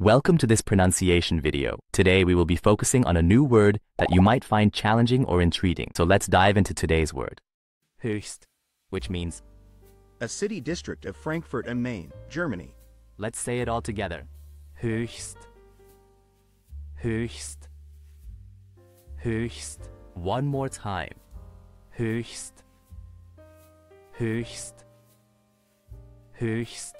Welcome to this pronunciation video. Today we will be focusing on a new word that you might find challenging or intriguing. So let's dive into today's word. Höchst, which means, a city district of Frankfurt am Main, Germany. let's say it all together. Höchst. Höchst. Höchst. One more time. Höchst. Höchst. Höchst.